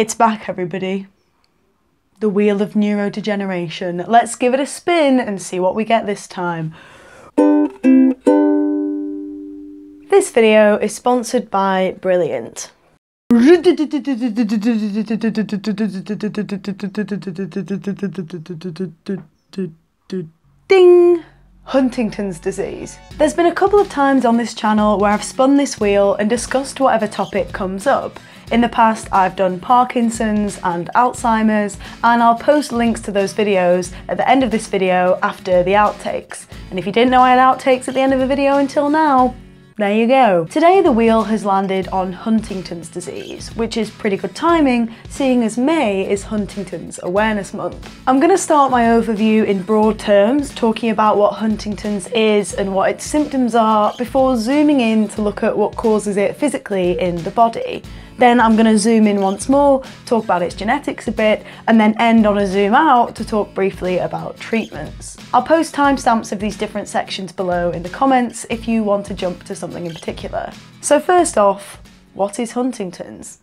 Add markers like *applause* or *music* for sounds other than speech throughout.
It's back, everybody. The wheel of neurodegeneration. Let's give it a spin and see what we get this time. This video is sponsored by Brilliant. Ding! Huntington's disease. There's been a couple of times on this channel where I've spun this wheel and discussed whatever topic comes up. In the past, I've done Parkinson's and Alzheimer's, and I'll post links to those videos at the end of this video after the outtakes. And if you didn't know I had outtakes at the end of a video until now, there you go. Today the wheel has landed on Huntington's disease, which is pretty good timing seeing as May is Huntington's Awareness Month. I'm going to start my overview in broad terms, talking about what Huntington's is and what its symptoms are, before zooming in to look at what causes it physically in the body. Then I'm going to zoom in once more, talk about its genetics a bit, and then end on a zoom out to talk briefly about treatments. I'll post timestamps of these different sections below in the comments if you want to jump to something in particular. So first off, what is Huntington's?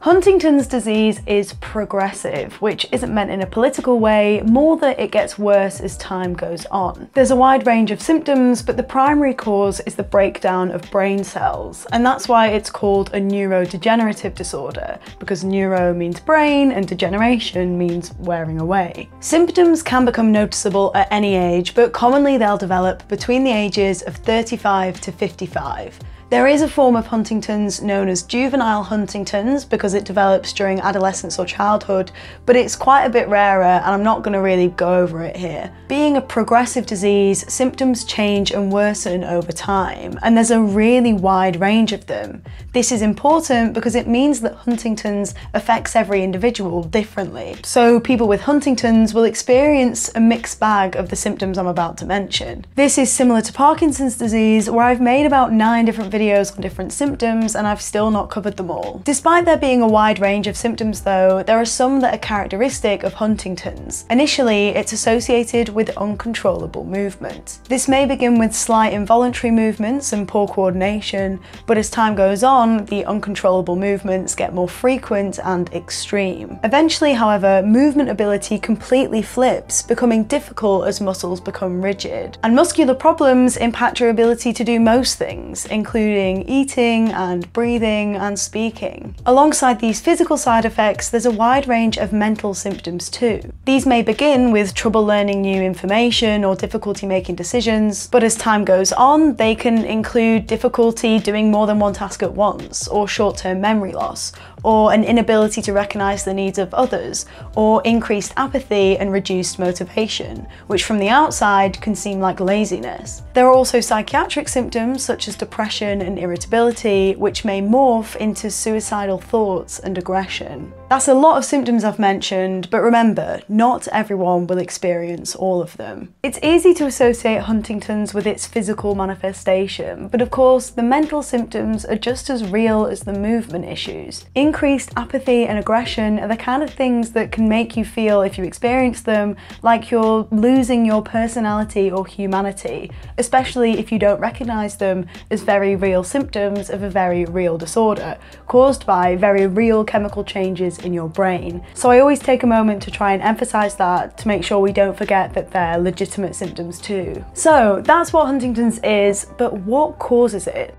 Huntington's disease is progressive, which isn't meant in a political way, more that it gets worse as time goes on. There's a wide range of symptoms, but the primary cause is the breakdown of brain cells, and that's why it's called a neurodegenerative disorder, because neuro means brain and degeneration means wearing away. Symptoms can become noticeable at any age, but commonly they'll develop between the ages of 35 to 55. There is a form of Huntington's known as juvenile Huntington's because it develops during adolescence or childhood, but it's quite a bit rarer and I'm not going to really go over it here. Being a progressive disease, symptoms change and worsen over time, and there's a really wide range of them. This is important because it means that Huntington's affects every individual differently. So people with Huntington's will experience a mixed bag of the symptoms I'm about to mention. This is similar to Parkinson's disease where I've made about nine different videos on different symptoms and I've still not covered them all. Despite there being a wide range of symptoms though, there are some that are characteristic of Huntington's. Initially, it's associated with uncontrollable movement. This may begin with slight involuntary movements and poor coordination, but as time goes on, the uncontrollable movements get more frequent and extreme. Eventually, however, movement ability completely flips, becoming difficult as muscles become rigid. And muscular problems impact your ability to do most things, including including eating and breathing and speaking. Alongside these physical side effects, there's a wide range of mental symptoms too. These may begin with trouble learning new information or difficulty making decisions, but as time goes on, they can include difficulty doing more than one task at once, or short-term memory loss, or an inability to recognise the needs of others, or increased apathy and reduced motivation, which from the outside can seem like laziness. There are also psychiatric symptoms such as depression and irritability, which may morph into suicidal thoughts and aggression. That's a lot of symptoms I've mentioned, but remember, not everyone will experience all of them. It's easy to associate Huntington's with its physical manifestation, but of course, the mental symptoms are just as real as the movement issues. Increased apathy and aggression are the kind of things that can make you feel, if you experience them, like you're losing your personality or humanity, especially if you don't recognise them as very real symptoms of a very real disorder, caused by very real chemical changes in your brain. So I always take a moment to try and emphasize that to make sure we don't forget that they're legitimate symptoms too. So that's what Huntington's is, but what causes it?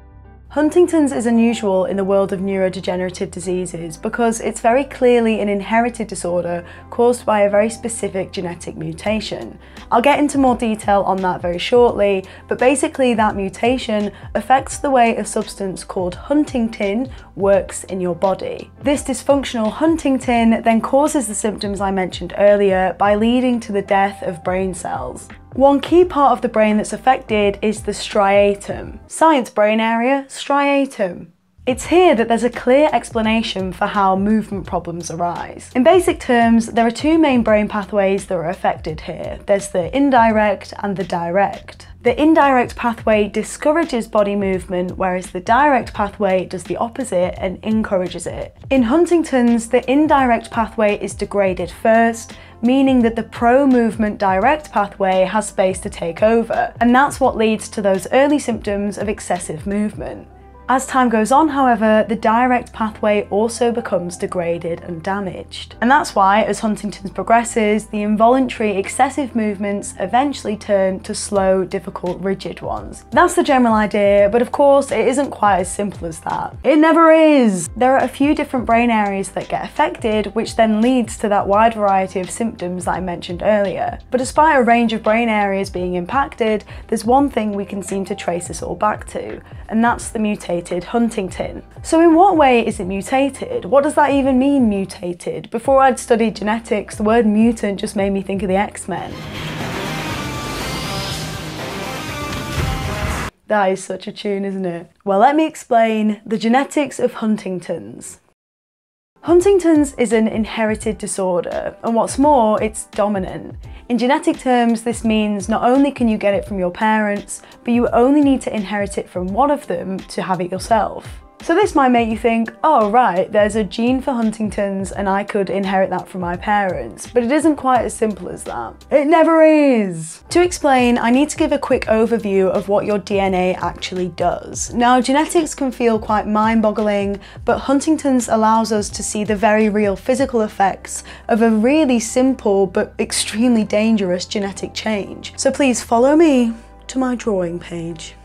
Huntington's is unusual in the world of neurodegenerative diseases because it's very clearly an inherited disorder caused by a very specific genetic mutation. I'll get into more detail on that very shortly, but basically that mutation affects the way a substance called huntingtin works in your body. This dysfunctional huntingtin then causes the symptoms I mentioned earlier by leading to the death of brain cells. One key part of the brain that's affected is the striatum. Science brain area, striatum. It's here that there's a clear explanation for how movement problems arise. In basic terms, there are two main brain pathways that are affected here. There's the indirect and the direct. The indirect pathway discourages body movement, whereas the direct pathway does the opposite and encourages it. In Huntington's, the indirect pathway is degraded first, meaning that the pro-movement direct pathway has space to take over, and that's what leads to those early symptoms of excessive movement. As time goes on, however, the direct pathway also becomes degraded and damaged. And that's why, as Huntington's progresses, the involuntary excessive movements eventually turn to slow, difficult, rigid ones. That's the general idea, but of course, it isn't quite as simple as that. It never is! There are a few different brain areas that get affected, which then leads to that wide variety of symptoms that I mentioned earlier. But despite a range of brain areas being impacted, there's one thing we can seem to trace this all back to, and that's the mutated Huntingtin. So in what way is it mutated? What does that even mean, mutated? Before I'd studied genetics, the word mutant just made me think of the X-Men. That is such a tune, isn't it? Well, let me explain the genetics of Huntington's. Huntington's is an inherited disorder, and what's more, it's dominant. In genetic terms, this means not only can you get it from your parents, but you only need to inherit it from one of them to have it yourself. So this might make you think, oh right, there's a gene for Huntington's and I could inherit that from my parents, but it isn't quite as simple as that. It never is! To explain, I need to give a quick overview of what your DNA actually does. Now, genetics can feel quite mind-boggling, but Huntington's allows us to see the very real physical effects of a really simple but extremely dangerous genetic change. So please follow me to my drawing page.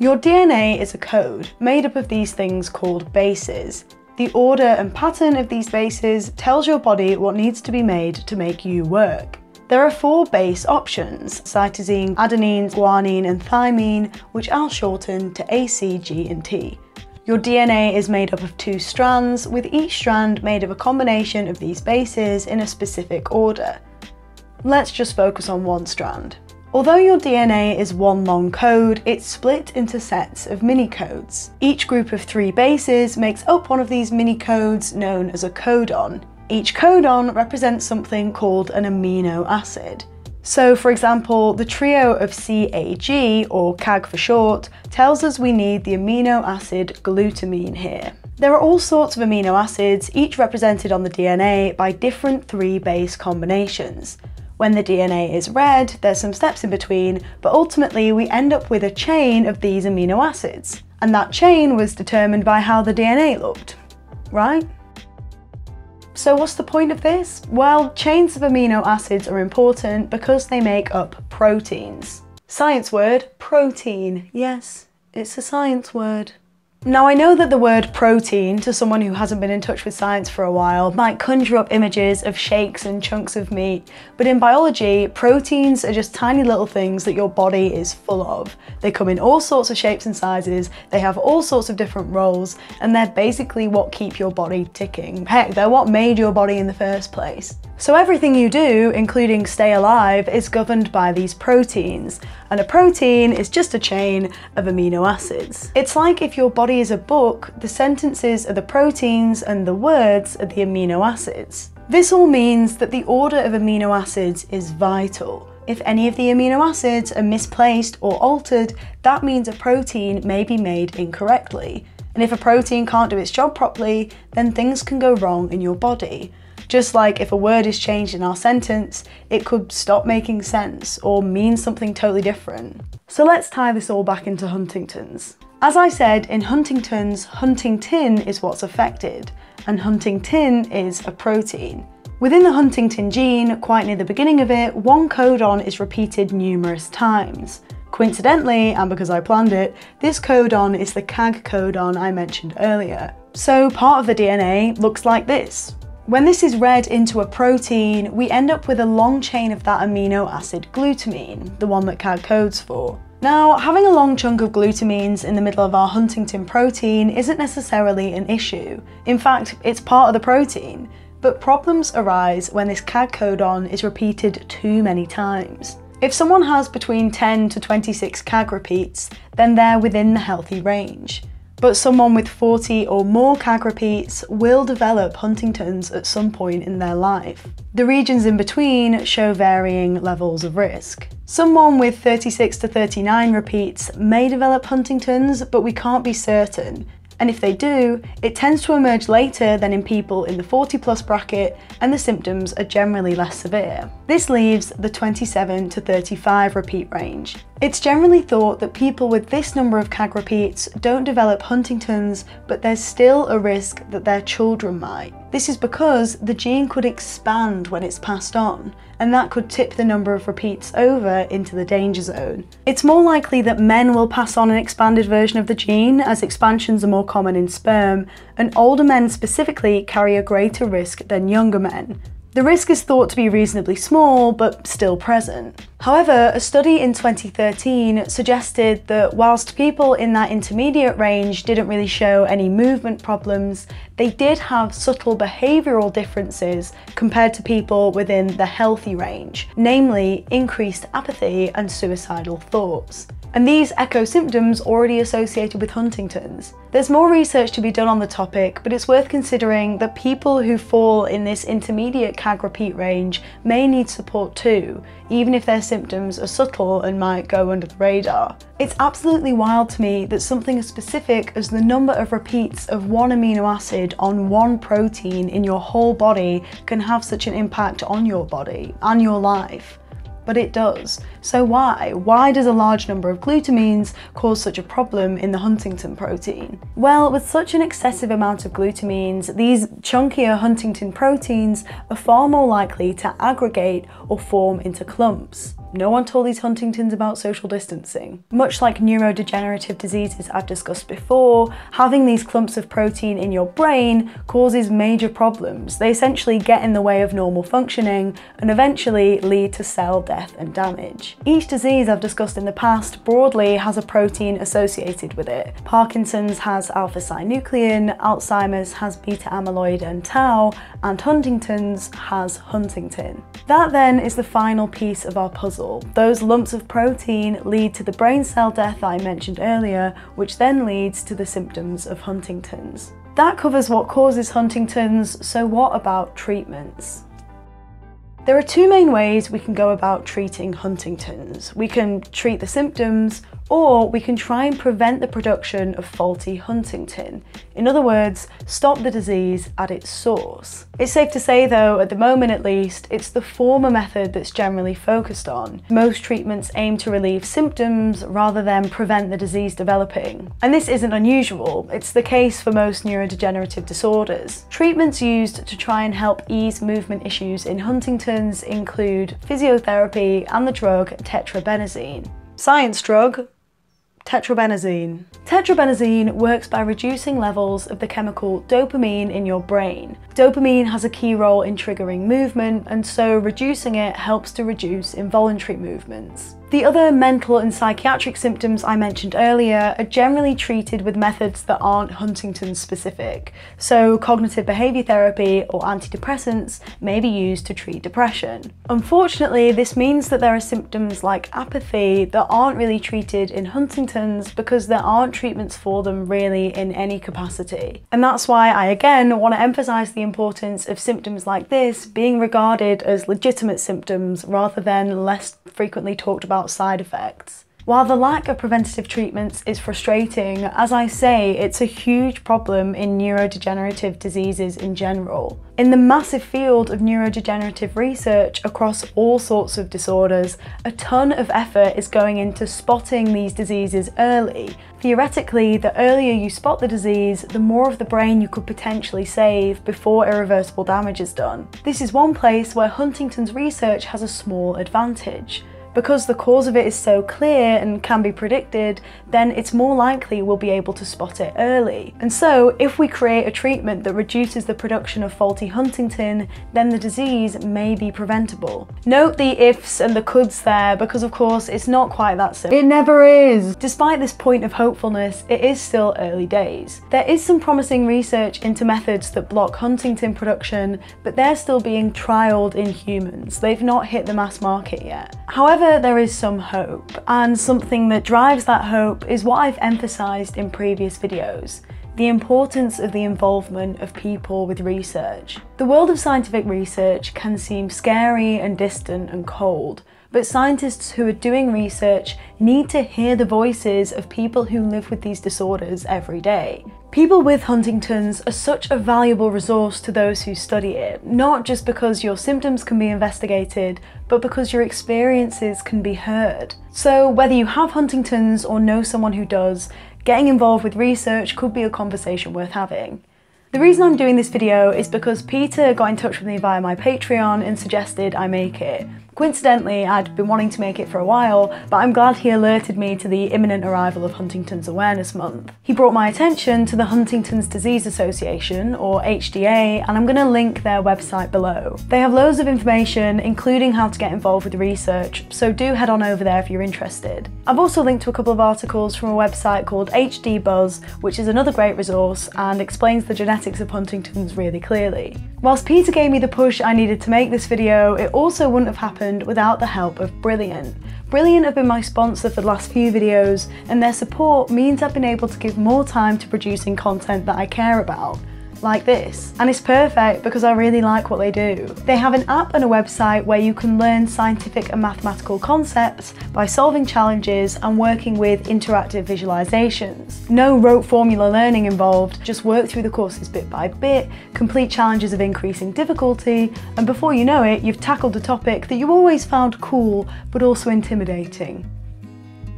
Your DNA is a code made up of these things called bases. The order and pattern of these bases tells your body what needs to be made to make you work. There are four base options, cytosine, adenine, guanine and thymine, which I'll shorten to A, C, G and T. Your DNA is made up of two strands, with each strand made of a combination of these bases in a specific order. Let's just focus on one strand. Although your DNA is one long code, it's split into sets of mini-codes. Each group of three bases makes up one of these mini-codes known as a codon. Each codon represents something called an amino acid. So for example, the trio of CAG, or CAG for short, tells us we need the amino acid glutamine here. There are all sorts of amino acids, each represented on the DNA by different three base combinations. When the DNA is read, there's some steps in between, but ultimately we end up with a chain of these amino acids. And that chain was determined by how the DNA looked, right? So what's the point of this? Well, chains of amino acids are important because they make up proteins. Science word, protein. Yes, it's a science word. Now I know that the word protein, to someone who hasn't been in touch with science for a while, might conjure up images of shakes and chunks of meat, but in biology, proteins are just tiny little things that your body is full of. They come in all sorts of shapes and sizes, they have all sorts of different roles, and they're basically what keep your body ticking. Heck, they're what made your body in the first place. So everything you do, including stay alive, is governed by these proteins. And a protein is just a chain of amino acids. It's like if your body is a book, the sentences are the proteins and the words are the amino acids. This all means that the order of amino acids is vital. If any of the amino acids are misplaced or altered, that means a protein may be made incorrectly. And if a protein can't do its job properly, then things can go wrong in your body. Just like if a word is changed in our sentence, it could stop making sense or mean something totally different. So let's tie this all back into Huntington's. As I said, in Huntington's, Huntingtin is what's affected, and Huntingtin is a protein. Within the Huntingtin gene, quite near the beginning of it, one codon is repeated numerous times. Coincidentally, and because I planned it, this codon is the CAG codon I mentioned earlier. So part of the DNA looks like this. When this is read into a protein, we end up with a long chain of that amino acid glutamine, the one that CAG codes for. Now, having a long chunk of glutamines in the middle of our Huntingtin protein isn't necessarily an issue. In fact, it's part of the protein. But problems arise when this CAG codon is repeated too many times. If someone has between 10 to 26 CAG repeats, then they're within the healthy range but someone with 40 or more CAG repeats will develop Huntington's at some point in their life. The regions in between show varying levels of risk. Someone with 36 to 39 repeats may develop Huntington's, but we can't be certain. And if they do, it tends to emerge later than in people in the 40 plus bracket and the symptoms are generally less severe. This leaves the 27 to 35 repeat range. It's generally thought that people with this number of CAG repeats don't develop Huntington's, but there's still a risk that their children might. This is because the gene could expand when it's passed on, and that could tip the number of repeats over into the danger zone. It's more likely that men will pass on an expanded version of the gene, as expansions are more common in sperm, and older men specifically carry a greater risk than younger men. The risk is thought to be reasonably small, but still present. However, a study in 2013 suggested that whilst people in that intermediate range didn't really show any movement problems, they did have subtle behavioural differences compared to people within the healthy range, namely increased apathy and suicidal thoughts and these echo symptoms already associated with Huntington's. There's more research to be done on the topic, but it's worth considering that people who fall in this intermediate CAG repeat range may need support too, even if their symptoms are subtle and might go under the radar. It's absolutely wild to me that something as specific as the number of repeats of one amino acid on one protein in your whole body can have such an impact on your body and your life but it does. So why? Why does a large number of glutamines cause such a problem in the Huntingtin protein? Well, with such an excessive amount of glutamines, these chunkier Huntingtin proteins are far more likely to aggregate or form into clumps. No one told these Huntingtins about social distancing. Much like neurodegenerative diseases I've discussed before, having these clumps of protein in your brain causes major problems. They essentially get in the way of normal functioning and eventually lead to cell death and damage. Each disease I've discussed in the past broadly has a protein associated with it. Parkinson's has alpha-synuclein, Alzheimer's has beta-amyloid and tau, and Huntington's has Huntingtin. That then is the final piece of our puzzle those lumps of protein lead to the brain cell death I mentioned earlier, which then leads to the symptoms of Huntington's. That covers what causes Huntington's, so what about treatments? There are two main ways we can go about treating Huntington's. We can treat the symptoms or we can try and prevent the production of faulty Huntingtin. In other words, stop the disease at its source. It's safe to say though, at the moment at least, it's the former method that's generally focused on. Most treatments aim to relieve symptoms rather than prevent the disease developing. And this isn't unusual, it's the case for most neurodegenerative disorders. Treatments used to try and help ease movement issues in Huntington's include physiotherapy and the drug tetrabenazine. Science drug, Tetrabenazine. Tetrabenazine works by reducing levels of the chemical dopamine in your brain. Dopamine has a key role in triggering movement, and so reducing it helps to reduce involuntary movements. The other mental and psychiatric symptoms I mentioned earlier are generally treated with methods that aren't Huntington specific, so cognitive behaviour therapy or antidepressants may be used to treat depression. Unfortunately, this means that there are symptoms like apathy that aren't really treated in Huntington's because there aren't treatments for them really in any capacity. And that's why I again want to emphasise the importance of symptoms like this being regarded as legitimate symptoms rather than less frequently talked about side effects. While the lack of preventative treatments is frustrating, as I say, it's a huge problem in neurodegenerative diseases in general. In the massive field of neurodegenerative research across all sorts of disorders, a ton of effort is going into spotting these diseases early. Theoretically, the earlier you spot the disease, the more of the brain you could potentially save before irreversible damage is done. This is one place where Huntington's research has a small advantage. Because the cause of it is so clear and can be predicted, then it's more likely we'll be able to spot it early. And so, if we create a treatment that reduces the production of faulty huntingtin, then the disease may be preventable. Note the ifs and the coulds there, because of course it's not quite that simple. It never is! Despite this point of hopefulness, it is still early days. There is some promising research into methods that block huntingtin production, but they're still being trialled in humans. They've not hit the mass market yet. However, However, there is some hope, and something that drives that hope is what I've emphasised in previous videos the importance of the involvement of people with research. The world of scientific research can seem scary and distant and cold, but scientists who are doing research need to hear the voices of people who live with these disorders every day. People with Huntington's are such a valuable resource to those who study it, not just because your symptoms can be investigated, but because your experiences can be heard. So whether you have Huntington's or know someone who does, getting involved with research could be a conversation worth having. The reason I'm doing this video is because Peter got in touch with me via my Patreon and suggested I make it. Coincidentally, I'd been wanting to make it for a while, but I'm glad he alerted me to the imminent arrival of Huntington's Awareness Month. He brought my attention to the Huntington's Disease Association, or HDA, and I'm going to link their website below. They have loads of information, including how to get involved with research, so do head on over there if you're interested. I've also linked to a couple of articles from a website called HD Buzz, which is another great resource and explains the genetics of Huntington's really clearly. Whilst Peter gave me the push I needed to make this video, it also wouldn't have happened without the help of Brilliant. Brilliant have been my sponsor for the last few videos and their support means I've been able to give more time to producing content that I care about like this. And it's perfect because I really like what they do. They have an app and a website where you can learn scientific and mathematical concepts by solving challenges and working with interactive visualizations. No rote formula learning involved, just work through the courses bit by bit, complete challenges of increasing difficulty, and before you know it, you've tackled a topic that you always found cool but also intimidating.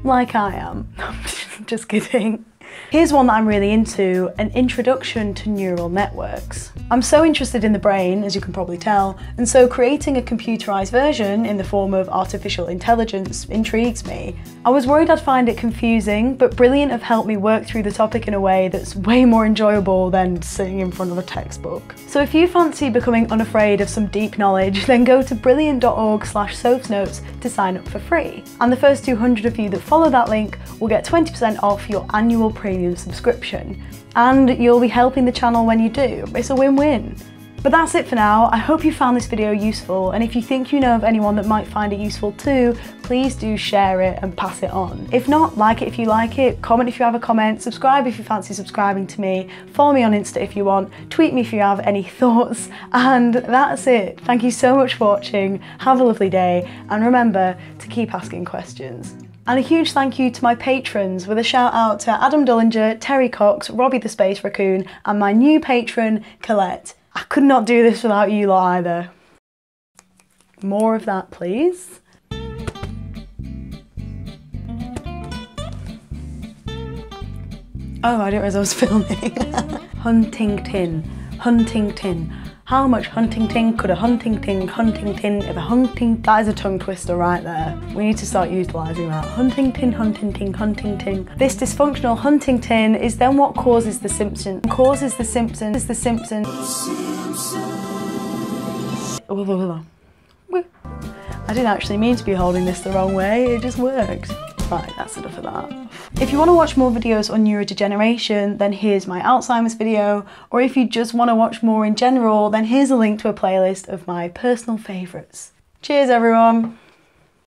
Like I am. *laughs* just kidding. Here's one that I'm really into, an introduction to neural networks. I'm so interested in the brain, as you can probably tell, and so creating a computerized version in the form of artificial intelligence intrigues me. I was worried I'd find it confusing, but Brilliant have helped me work through the topic in a way that's way more enjoyable than sitting in front of a textbook. So if you fancy becoming unafraid of some deep knowledge, *laughs* then go to brilliant.org slash sophsnotes to sign up for free. And the first 200 of you that follow that link will get 20% off your annual premium subscription. And you'll be helping the channel when you do. It's a win-win. But that's it for now. I hope you found this video useful and if you think you know of anyone that might find it useful too, please do share it and pass it on. If not, like it if you like it, comment if you have a comment, subscribe if you fancy subscribing to me, follow me on Insta if you want, tweet me if you have any *laughs* thoughts, and that's it. Thank you so much for watching, have a lovely day, and remember to keep asking questions. And a huge thank you to my patrons with a shout out to Adam Dullinger, Terry Cox, Robbie the Space Raccoon, and my new patron, Colette. I could not do this without you lot either. More of that, please. Oh, I didn't realize I was *laughs* filming. Huntington, Huntington. How much Huntington could a Huntington Huntington if a hunting that is a tongue twister right there. We need to start utilising that. Huntington, Huntingtin, Huntington. This dysfunctional Huntington is then what causes the symptom. Causes the symptom is the symptom. I didn't actually mean to be holding this the wrong way, it just worked. Right, that's enough of that. If you want to watch more videos on neurodegeneration, then here's my Alzheimer's video, or if you just want to watch more in general, then here's a link to a playlist of my personal favourites. Cheers everyone!